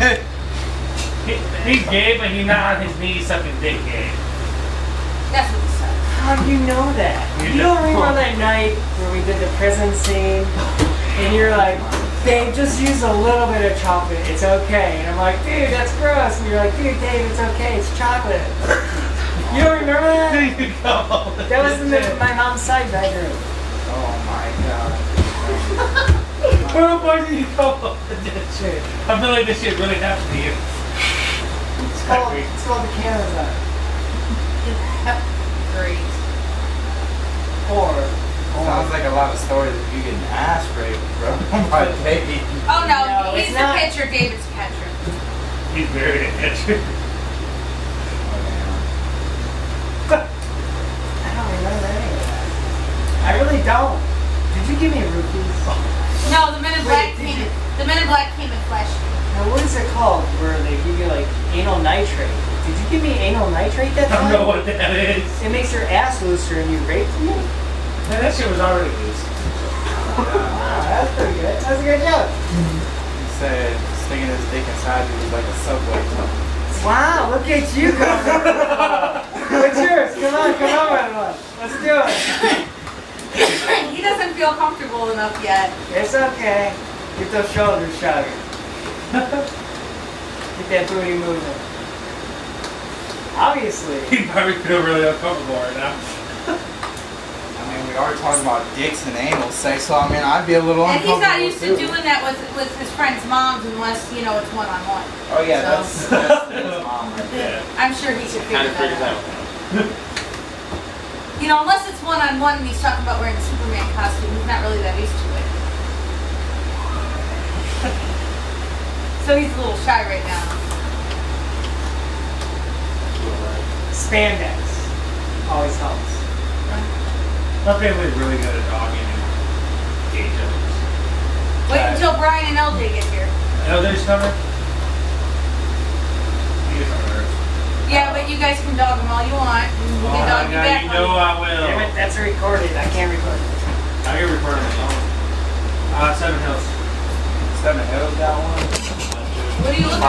He, he's gay, but he's not on his knees sucking dick gay. That's what he said. How do you know that? You You don't don't- remember that night where we did the prison scene, and you're like, Dave, just use a little bit of chocolate. It's okay. And I'm like, dude, that's gross. And you're like, dude, Dave, it's okay. It's chocolate. You don't remember that? There you go. That was in the, my mom's side bedroom. Oh my god. Where the fuck did you come up shit? I feel like this shit really happened to you. It's called, it's called the Canada. Great. Or, Sounds like a lot of stories of you getting ass raped, bro. by Dave. Oh no, No, he's it's the not. pitcher. David's the catcher. He's very attention. I don't remember any of. I really don't. Did you give me roofies? No, the Men in Black Wait, did came. you- The Men in Black came in flesh. Now, what is it called where they give you like anal nitrate? Did you give me anal nitrate that time? I don't know what that is. It makes your ass looser and you raped me? Man, that shit was already loose. Wow, that's pretty good. That's a good joke. He said sticking his dick inside you was like a subway tunnel. Wow, look at you go. What's yours? Come on, come on with one. Let's do it. he doesn't feel comfortable enough yet. It's okay. Get those shoulders shut. Get that booty moving. Obviously. He probably feel really uncomfortable right now. I mean, we are talking about dicks and anal sex, so I mean, I'd be a little And he's not used to too. doing that with with his friends' moms unless you know it's one on one. Oh yeah, So- that's, that's his mom right there. I'm sure he could figure Kind of figures that out. out. You know, unless it's one on one and he's talking about wearing a Superman costume, he's not really that used to it. So he's a little shy right now. Spandex. Always helps. My family's really good at dogging and gay jokes. Wait Right. until Brian and LJ get here. Elder's coming? He is on Earth. Yeah, but you guys can dog them all you want. and We'll Oh, get dog you back. you know. I will. Damn it, that's recorded. I can't record it. I can record on the phone. Uh, Seven Hills. Seven Hills got one. What are you looking